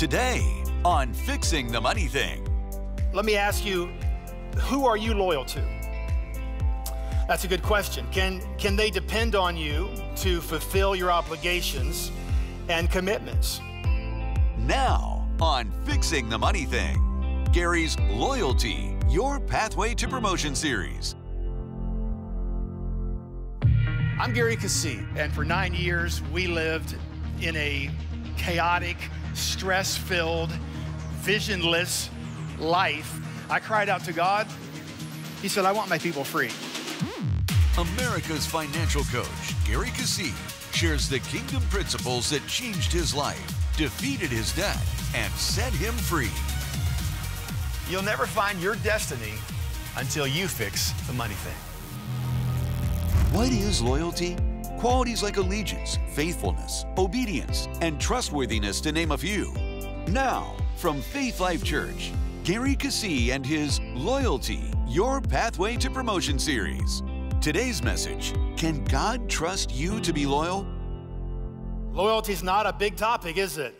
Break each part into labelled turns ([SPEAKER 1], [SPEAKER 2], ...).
[SPEAKER 1] Today on Fixing the Money Thing.
[SPEAKER 2] Let me ask you, who are you loyal to? That's a good question. Can, can they depend on you to fulfill your obligations and commitments?
[SPEAKER 1] Now on Fixing the Money Thing, Gary's Loyalty, Your Pathway to Promotion series.
[SPEAKER 2] I'm Gary Keesee, and for nine years we lived in a chaotic, stress filled, visionless life. I cried out to God. He said, I want my people free.
[SPEAKER 1] America's financial coach, Gary Keesee, shares the kingdom principles that changed his life, defeated his debt, and set him free.
[SPEAKER 2] You'll never find your destiny until you fix the money thing.
[SPEAKER 1] What is loyalty? Qualities like allegiance, faithfulness, obedience, and trustworthiness, to name a few. Now, from Faith Life Church, Gary Keesee and his Loyalty, Your Pathway to Promotion series. Today's message Can God trust you to be loyal?
[SPEAKER 2] Loyalty's not a big topic, is it?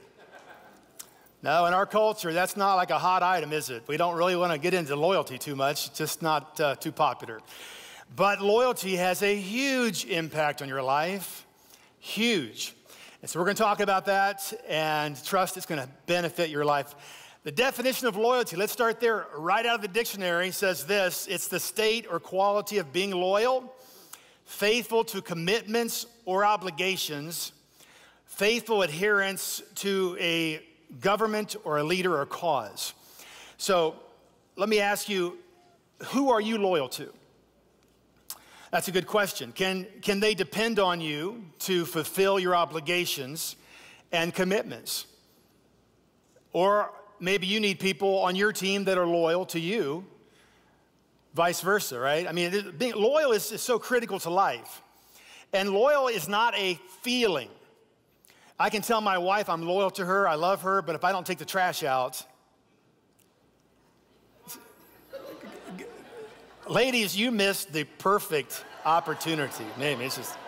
[SPEAKER 2] No, in our culture, that's not like a hot item, is it? We don't really want to get into loyalty too much, it's just not uh, too popular. But loyalty has a huge impact on your life, huge. And so we're going to talk about that and trust it's going to benefit your life. The definition of loyalty, let's start there. Right out of the dictionary says this it's the state or quality of being loyal, faithful to commitments or obligations, faithful adherence to a government or a leader or cause. So let me ask you who are you loyal to? That's a good question. Can, can they depend on you to fulfill your obligations and commitments? Or maybe you need people on your team that are loyal to you, vice versa, right? I mean, being loyal is, is so critical to life. And loyal is not a feeling. I can tell my wife I'm loyal to her, I love her, but if I don't take the trash out, Ladies, you missed the perfect opportunity. Maybe it's just.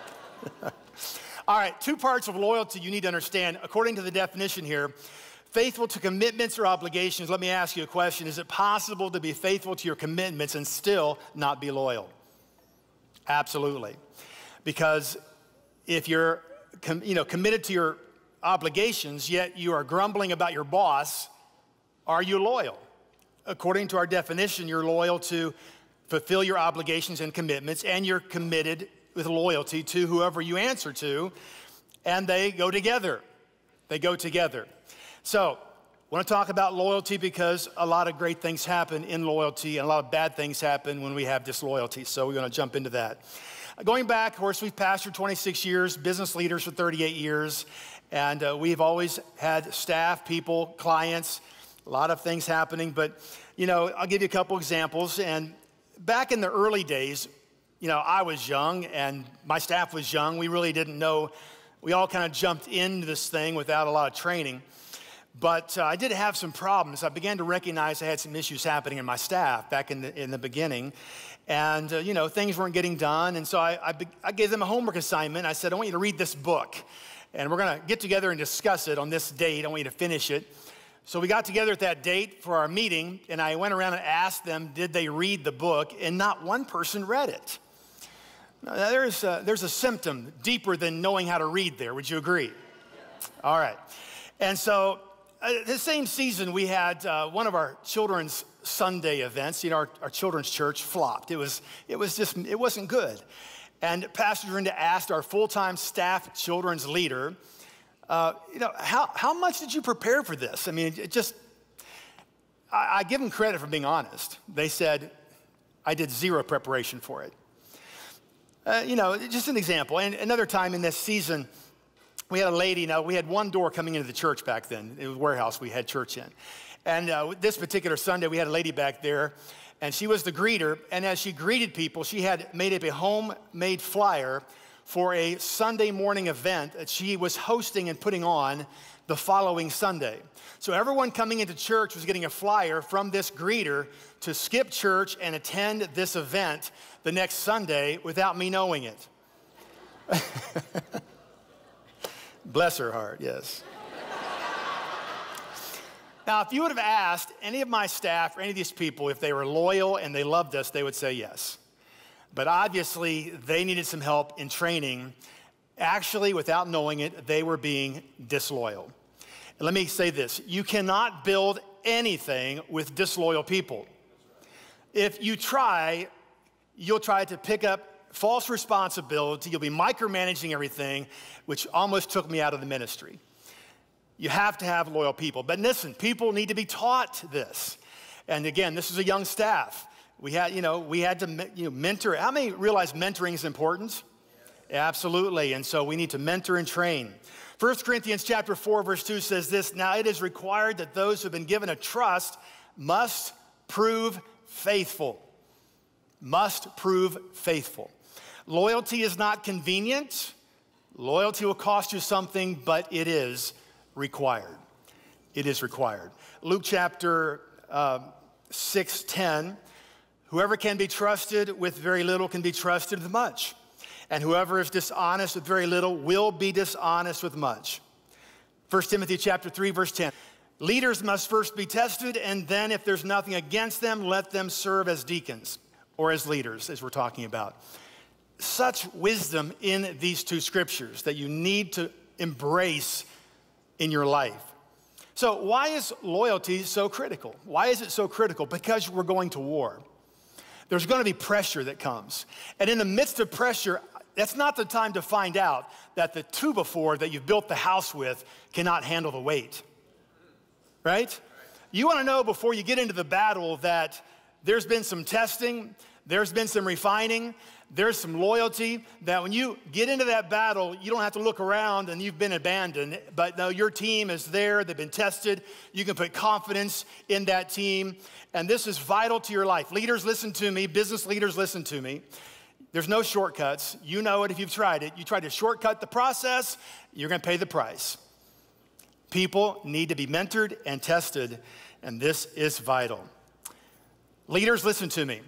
[SPEAKER 2] All right, two parts of loyalty you need to understand. According to the definition here, faithful to commitments or obligations. Let me ask you a question Is it possible to be faithful to your commitments and still not be loyal? Absolutely. Because if you're you know, committed to your obligations, yet you are grumbling about your boss, are you loyal? According to our definition, you're loyal to fulfill your obligations and commitments, and you're committed with loyalty to whoever you answer to, and they go together. They go together. So, I want to talk about loyalty because a lot of great things happen in loyalty, and a lot of bad things happen when we have disloyalty. So, we're going to jump into that. Going back, of course, we've pastored 26 years, business leaders for 38 years, and uh, we've always had staff, people, clients, a lot of things happening. But, you know, I'll give you a couple examples. And back in the early days, you know, I was young and my staff was young. We really didn't know. We all kind of jumped into this thing without a lot of training. But uh, I did have some problems. I began to recognize I had some issues happening in my staff back in the, in the beginning. And, uh, you know, things weren't getting done. And so I, I, be, I gave them a homework assignment. I said, I want you to read this book. And we're going to get together and discuss it on this date. I want you to finish it. So we got together at that date for our meeting, and I went around and asked them, did they read the book? And not one person read it. Now, there's a, there's a symptom deeper than knowing how to read there. Would you agree? All right. And so uh, the same season, we had uh, one of our children's Sunday events. You know, our, our children's church flopped. It was, it was just, it wasn't good. And Pastor Drenda asked our full-time staff children's leader, uh, you know, how, how much did you prepare for this? I mean, it just, I, I give them credit for being honest. They said, I did zero preparation for it. Uh, you know, just an example. And another time in this season, we had a lady, now we had one door coming into the church back then. It was warehouse we had church in. And uh, this particular Sunday, we had a lady back there, and she was the greeter. And as she greeted people, she had made up a homemade flyer for a Sunday morning event that she was hosting and putting on the following Sunday. So everyone coming into church was getting a flyer from this greeter to skip church and attend this event the next Sunday without me knowing it. Bless her heart, yes. Now, if you would have asked any of my staff or any of these people if they were loyal and they loved us, they would say yes. But obviously, they needed some help in training. Actually, without knowing it, they were being disloyal. Let me say this you cannot build anything with disloyal people. If you try, you'll try to pick up false responsibility, you'll be micromanaging everything, which almost took me out of the ministry. You have to have loyal people. But listen, people need to be taught this. And again, this is a young staff. We had, you know, we had to you know, mentor. How many realize mentoring is important? Absolutely. And so we need to mentor and train. 1 Corinthians chapter 4 verse 2 says this, now it is required that those who have been given a trust must prove faithful. Must prove faithful. Loyalty is not convenient. Loyalty will cost you something, but it is required. It is required. Luke chapter uh, 6 10, whoever can be trusted with very little can be trusted with much. And whoever is dishonest with very little will be dishonest with much. 1 Timothy chapter 3, verse 10. Leaders must first be tested, and then, if there's nothing against them, let them serve as deacons or as leaders, as we're talking about. Such wisdom in these two scriptures that you need to embrace in your life. So, why is loyalty so critical? Why is it so critical? Because we're going to war. There's going to be pressure that comes. And in the midst of pressure, that's not the time to find out that the two before that you've built the house with cannot handle the weight. Right? You want to know before you get into the battle that there's been some testing, there's been some refining, there's some loyalty that when you get into that battle, you don't have to look around and you've been abandoned. But no, your team is there, they've been tested. You can put confidence in that team. And this is vital to your life. Leaders, listen to me. Business leaders, listen to me. There's no shortcuts. You know it if you've tried it. You try to shortcut the process, you're going to pay the price. People need to be mentored and tested, and this is vital. Leaders, listen to me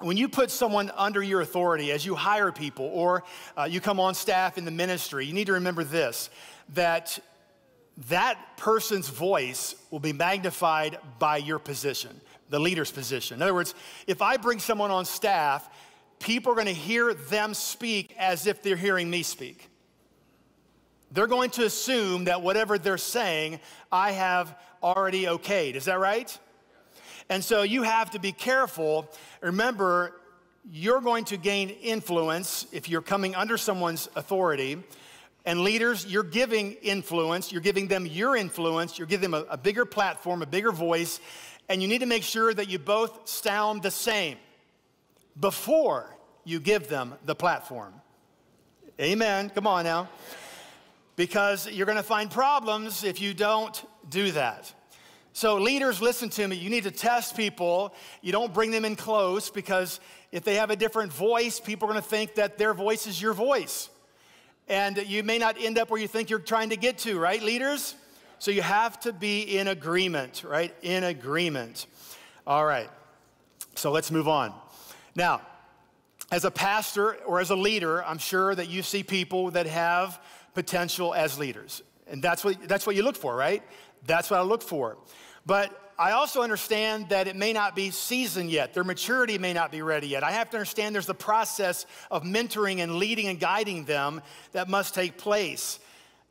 [SPEAKER 2] when you put someone under your authority, as you hire people or uh, you come on staff in the ministry, you need to remember this that that person's voice will be magnified by your position, the leader's position. In other words, if I bring someone on staff, people are going to hear them speak as if they're hearing me speak. They're going to assume that whatever they're saying, I have already okayed. Is that right? And so you have to be careful. Remember, you're going to gain influence if you're coming under someone's authority. And leaders, you're giving influence, you're giving them your influence, you're giving them a, a, bigger platform, a bigger voice, and you need to make sure that you both sound the same before you give them the platform. Amen. Come on now. Because you're going to find problems if you don't do that. So, leaders, listen to me. You need to test people. You don't bring them in close because if they have a different voice, people are going to think that their voice is your voice. And you may not end up where you think you're trying to get to, right, leaders? So, you have to be in agreement, right? In agreement. All right. So, let's move on. Now, as a pastor or as a leader, I'm sure that you see people that have potential as leaders. And that's what, that's what you look for, right? That's what I look for. But I also understand that it may not be seasoned yet. Their maturity may not be ready yet. I have to understand there's a process of mentoring and leading and guiding them that must take place.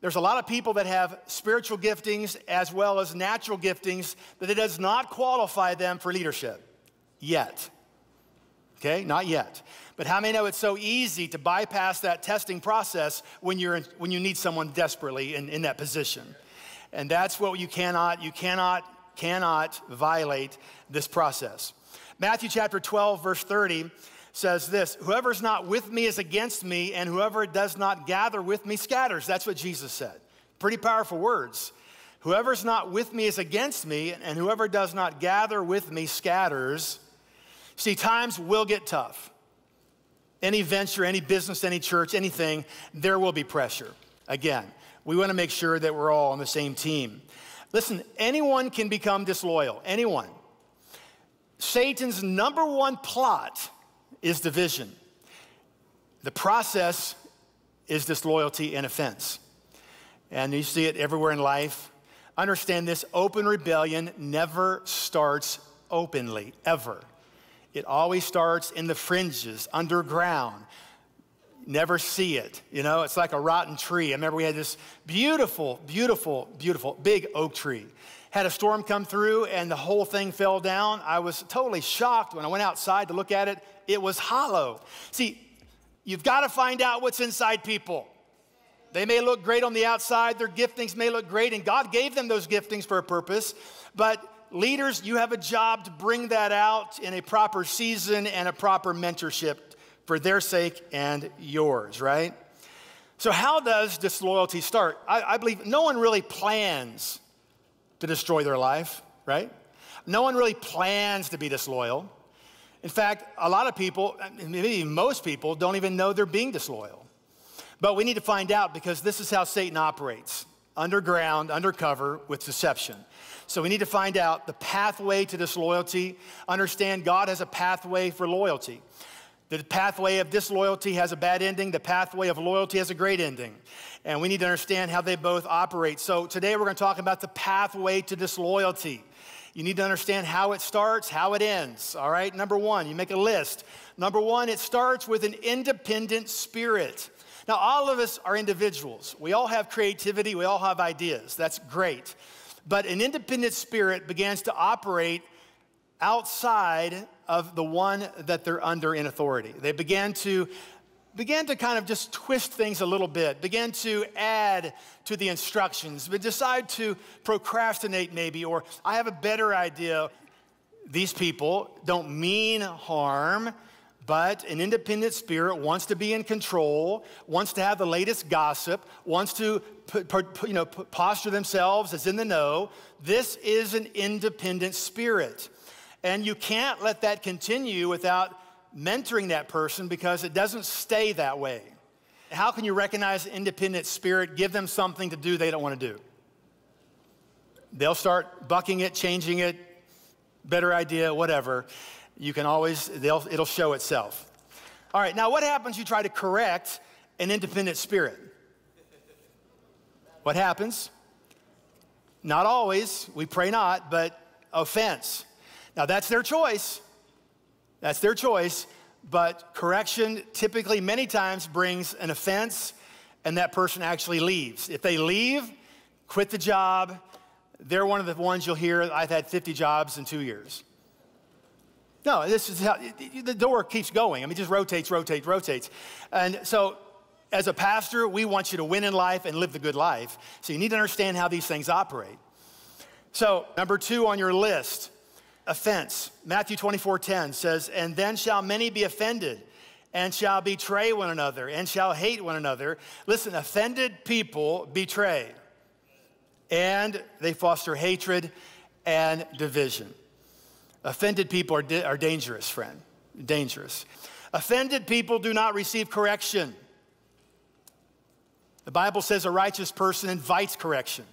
[SPEAKER 2] There's a lot of people that have spiritual giftings as well as natural giftings, but it does not qualify them for leadership yet. Okay, not yet. But how many know it's so easy to bypass that testing process when, you're in, when you need someone desperately in, in that position? And that's what you cannot, you cannot, cannot violate this process. Matthew chapter 12, verse 30 says this Whoever's not with me is against me, and whoever does not gather with me scatters. That's what Jesus said. Pretty powerful words. Whoever's not with me is against me, and whoever does not gather with me scatters. See, times will get tough. Any venture, any business, any church, anything, there will be pressure. Again, we want to make sure that we're all on the same team. Listen, anyone can become disloyal, anyone. Satan's number one plot is division. The process is disloyalty and offense. And you see it everywhere in life. Understand this open rebellion never starts openly, ever. It always starts in the fringes, underground. Never see it. You know, it's like a rotten tree. I remember we had this beautiful, beautiful, beautiful big oak tree. Had a storm come through and the whole thing fell down. I was totally shocked when I went outside to look at it. It was hollow. See, you've got to find out what's inside people. They may look great on the outside, their giftings may look great, and God gave them those giftings for a purpose, but leaders, you have a job to bring that out in a proper season and a proper mentorship for their sake and yours, right? So, how does disloyalty start? I, I, believe no one really plans to destroy their life, right? No one really plans to be disloyal. In fact, a lot of people, maybe most people, don't even know they're being disloyal. But we need to find out because this is how Satan operates underground, undercover, with deception. So we need to find out the pathway to disloyalty. Understand God has a pathway for loyalty. The pathway of disloyalty has a bad ending, the pathway of loyalty has a great ending. And we need to understand how they both operate. So today we're going to talk about the pathway to disloyalty. You need to understand how it starts, how it ends. All right, number one, you make a list. Number one, it starts with an independent spirit. Now, all of us are individuals. We all have creativity, we all have ideas. That's great. But an independent spirit begins to operate outside of the one that they're under in authority. They began to began to kind of just twist things a little bit, began to add to the instructions, but decide to procrastinate maybe, or I have a better idea. These people don't mean harm, but an independent spirit wants to be in control, wants to have the latest gossip, wants to you know, posture themselves as in the know. This is an independent spirit. And you can't let that continue without mentoring that person because it doesn't stay that way. How can you recognize an independent spirit, give them something to do they don't want to do? They'll start bucking it, changing it, better idea, whatever you can always, it'll show itself. All right, now what happens you try to correct an independent spirit? What happens? Not always, we pray not, but offense. Now that's their choice. That's their choice, but correction typically, many times, brings an offense and that person actually leaves. If they leave, quit the job, they're one of the ones you'll hear, I've had 50 jobs in two years. No, this is how the door keeps going. I mean, it just rotates, rotates, rotates. And so, as a pastor, we want you to win in life and live the good life. So, you need to understand how these things operate. So, number two on your list, offense. Matthew 24 10 says, And then shall many be offended, and shall betray one another, and shall hate one another. Listen, offended people betray, and they foster hatred and division. Offended people are, are dangerous, friend. Dangerous. Offended people do not receive correction. The Bible says a righteous person invites correction.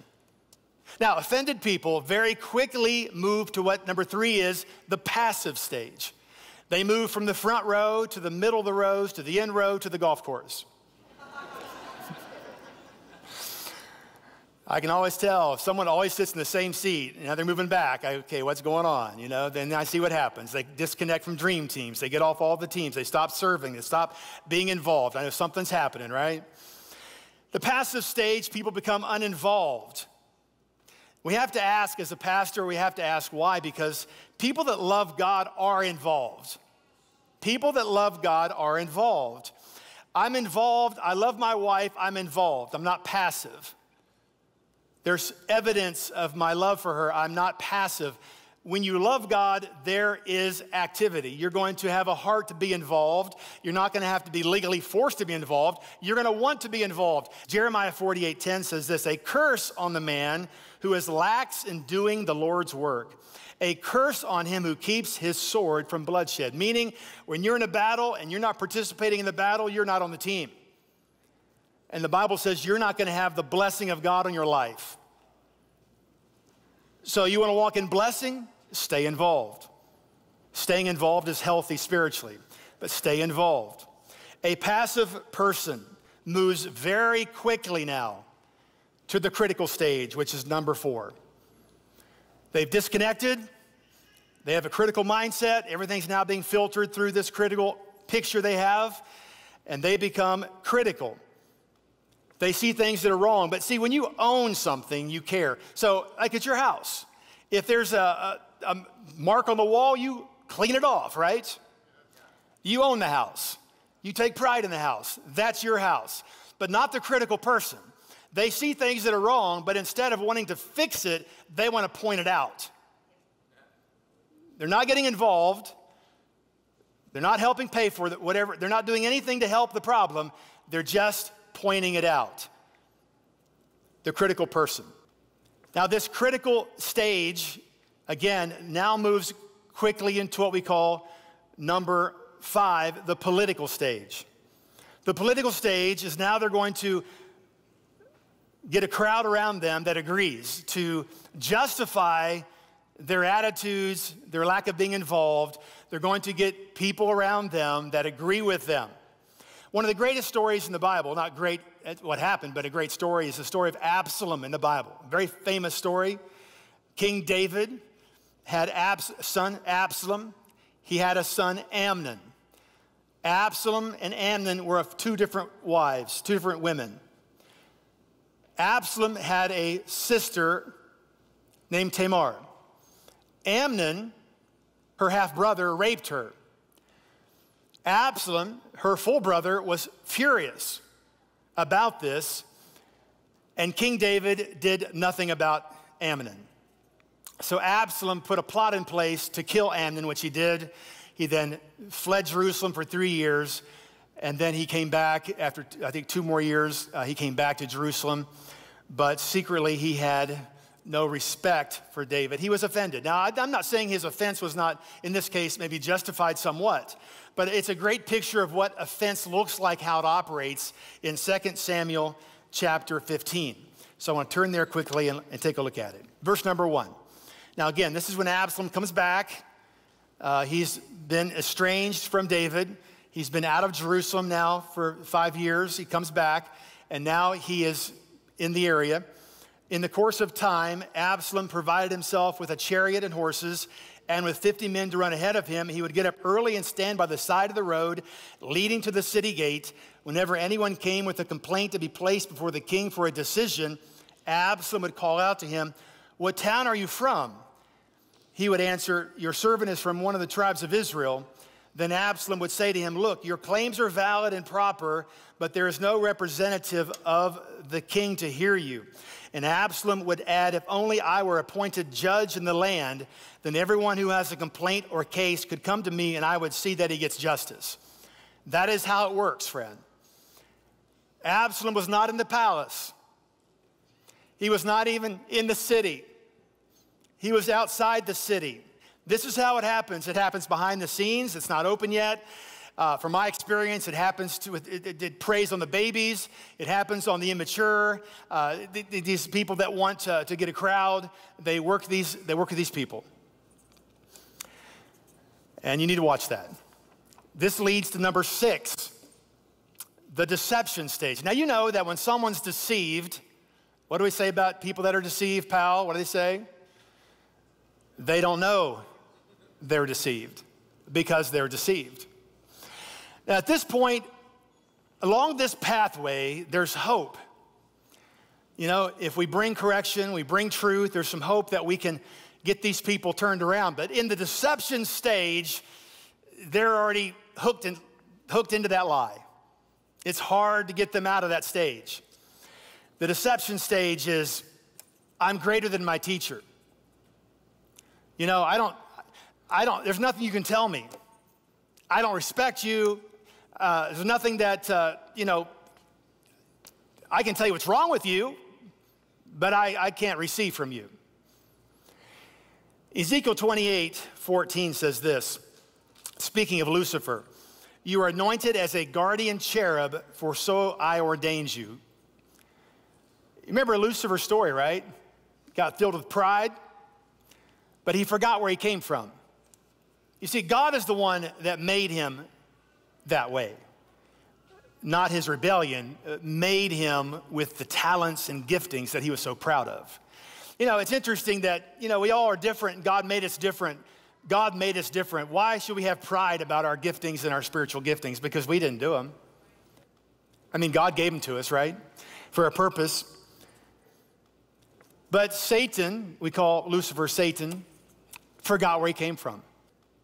[SPEAKER 2] Now, offended people very quickly move to what number three is the passive stage. They move from the front row to the middle of the rows to the end row to the golf course. I can always tell if someone always sits in the same seat, you know, they're moving back. I, okay, what's going on? You know, then I see what happens. They disconnect from dream teams. They get off all the teams. They stop serving. They stop being involved. I know something's happening, right? The passive stage, people become uninvolved. We have to ask, as a pastor, we have to ask why, because people that love God are involved. People that love God are involved. I'm involved. I love my wife. I'm involved. I'm not passive. There's evidence of my love for her. I'm not passive. When you love God, there is activity. You're going to have a heart to be involved. You're not going to have to be legally forced to be involved. You're going to want to be involved. Jeremiah 48:10 says this, "A curse on the man who is lax in doing the Lord's work." A curse on him who keeps his sword from bloodshed. Meaning, when you're in a battle and you're not participating in the battle, you're not on the team. And the Bible says you're not going to have the blessing of God on your life. So you want to walk in blessing? Stay involved. Staying involved is healthy spiritually, but stay involved. A passive person moves very quickly now to the critical stage, which is number four. They've disconnected, they have a critical mindset, everything's now being filtered through this critical picture they have, and they become critical. They see things that are wrong. But see, when you own something, you care. So, like at your house, if there's a, a, a mark on the wall, you clean it off, right? You own the house. You take pride in the house. That's your house, but not the critical person. They see things that are wrong, but instead of wanting to fix it, they want to point it out. They're not getting involved. They're not helping pay for it, whatever. They're not doing anything to help the problem. They're just pointing it out. The critical person. Now, this critical stage, again, now moves quickly into what we call number five, the political stage. The political stage is now they're going to get a crowd around them that agrees to justify their attitudes, their lack of being involved. They're going to get people around them that agree with them. One of the greatest stories in the Bible, not great at what happened, but a great story, is the story of Absalom in the Bible. Very famous story. King David had Abs- son Absalom, he had a son Amnon. Absalom and Amnon were of two different wives, two different women. Absalom had a sister named Tamar. Amnon, her half brother, raped her. Absalom, her full brother, was furious about this, and King David did nothing about Amnon. So Absalom put a plot in place to kill Amnon, which he did. He then fled Jerusalem for three years, and then he came back after, I think, two more years. Uh, he came back to Jerusalem, but secretly he had no respect for David. He was offended. Now, I'm not saying his offense was not, in this case, maybe justified somewhat, but it's a great picture of what offense looks like, how it operates in 2 Samuel chapter 15. So I want to turn there quickly and, and take a look at it. Verse number one. Now, again, this is when Absalom comes back. Uh, he's been estranged from David. He's been out of Jerusalem now for five years. He comes back, and now he is in the area. In the course of time, Absalom provided himself with a chariot and horses, and with 50 men to run ahead of him. He would get up early and stand by the side of the road leading to the city gate. Whenever anyone came with a complaint to be placed before the king for a decision, Absalom would call out to him, What town are you from? He would answer, Your servant is from one of the tribes of Israel. Then Absalom would say to him, Look, your claims are valid and proper, but there is no representative of the king to hear you. And Absalom would add, If only I were appointed judge in the land, then everyone who has a complaint or case could come to me and I would see that he gets justice. That is how it works, friend. Absalom was not in the palace, he was not even in the city, he was outside the city. This is how it happens. It happens behind the scenes, it's not open yet. Uh, from my experience, it happens to, it, it, it, preys on the babies. It happens on the immature. Uh, th- th- these people that want to, to get a crowd, they work, these, they work with these people. And you need to watch that. This leads to number six, the deception stage. Now, you know that when someone's deceived, what do we say about people that are deceived, pal? What do they say? They don't know they're deceived because they're deceived. Now, at this point, along this pathway, there's hope. You know, if we bring correction, we bring truth, there's some hope that we can get these people turned around. But in the deception stage, they're already hooked, in, hooked into that lie. It's hard to get them out of that stage. The deception stage is I'm greater than my teacher. You know, I don't, I don't, there's nothing you can tell me. I don't respect you. Uh, there's nothing that, uh, you know, I can tell you what's wrong with you, but I, I can't receive from you. Ezekiel 28 14 says this, speaking of Lucifer, you are anointed as a guardian cherub, for so I ordained you. You remember Lucifer's story, right? Got filled with pride, but he forgot where he came from. You see, God is the one that made him that way. not his rebellion, uh, made him with the talents and giftings that he was so proud of. You know, it's interesting that, you know, we all are different God made us different. God made us different. Why should we have pride about our giftings and our spiritual giftings? Because we didn't do them. I mean, God gave them to us, right? For a purpose. But Satan, we call Lucifer Satan, forgot where he came from.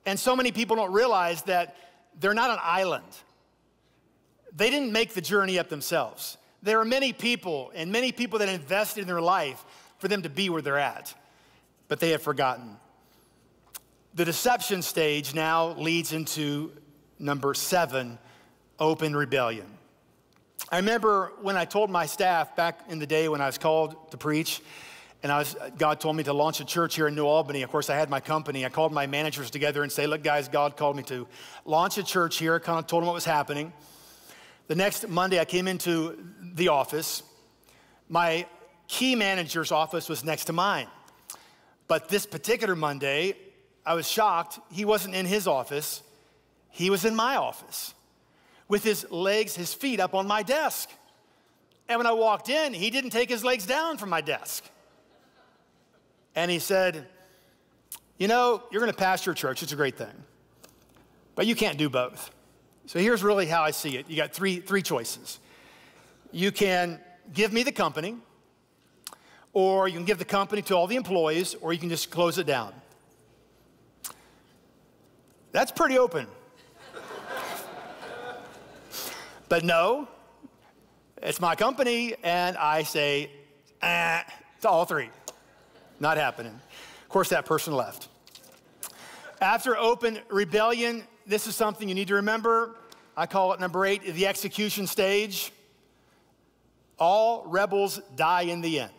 [SPEAKER 2] And so many people don't realize that they're not an island. They didn't make the journey up themselves. There are many people and many people that invested in their life for them to be where they're at, but they have forgotten. The deception stage now leads into number seven open rebellion. I remember when I told my staff back in the day when I was called to preach, and I was, God told me to launch a church here in New Albany. Of course, I had my company. I called my managers together and say, "Look, guys, God called me to launch a church here." Kind of told them what was happening. The next Monday, I came into the office. My key manager's office was next to mine, but this particular Monday, I was shocked. He wasn't in his office. He was in my office with his legs, his feet up on my desk. And when I walked in, he didn't take his legs down from my desk. And he said, You know, you're going to pastor a church. It's a great thing. But you can't do both. So here's really how I see it you got three, three choices. You can give me the company, or you can give the company to all the employees, or you can just close it down. That's pretty open. but no, it's my company, and I say, eh, to all three. Not happening. Of course, that person left. After open rebellion, this is something you need to remember. I call it number eight, the execution stage. All rebels die in the end.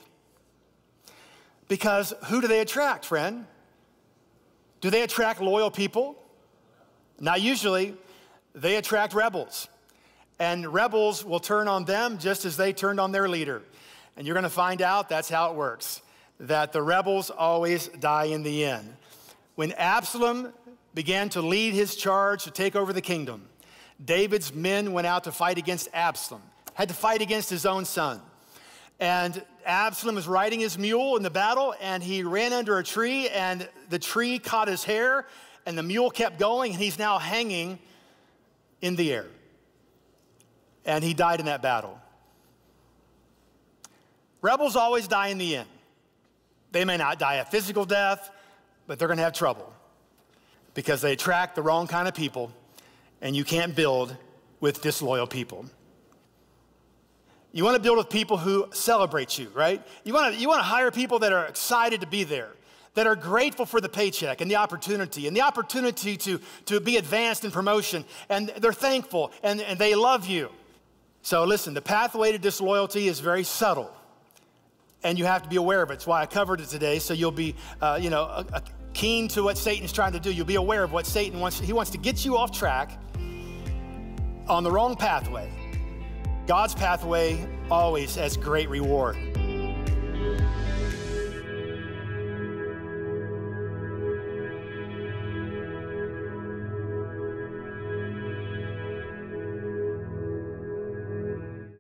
[SPEAKER 2] Because who do they attract, friend? Do they attract loyal people? Now, usually, they attract rebels. And rebels will turn on them just as they turned on their leader. And you're going to find out that's how it works that the rebels always die in the end. When Absalom began to lead his charge to take over the kingdom, David's men went out to fight against Absalom, had to fight against his own son. And Absalom was riding his mule in the battle, and he ran under a tree, and the tree caught his hair, and the mule kept going, and he's now hanging in the air. And he died in that battle. Rebels always die in the end. They may not die a physical death, but they're going to have trouble because they attract the wrong kind of people, and you can't build with disloyal people. You want to build with people who celebrate you, right? You want to, you want to hire people that are excited to be there, that are grateful for the paycheck and the opportunity, and the opportunity to, to be advanced in promotion, and they're thankful and, and they love you. So, listen, the pathway to disloyalty is very subtle and you have to be aware of it. That's why I covered it today, so you'll be, uh, you know, a, a keen to what Satan's trying to do. You'll be aware of what Satan wants. He wants to get you off track on the wrong pathway. God's pathway always has great reward.